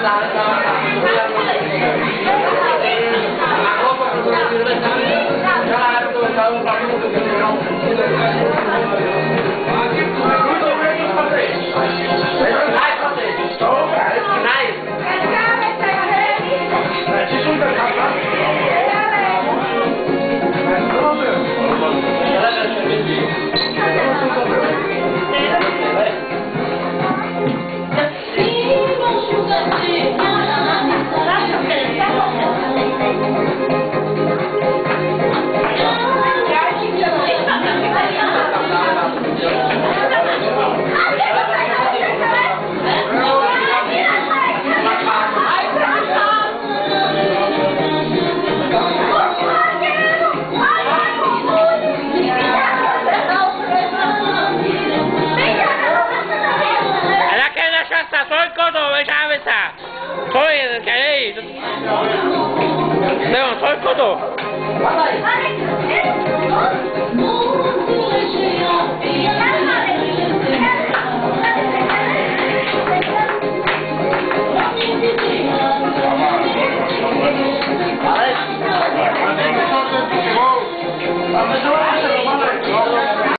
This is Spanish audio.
Claro, 거기는 개이 내가 설 거죠.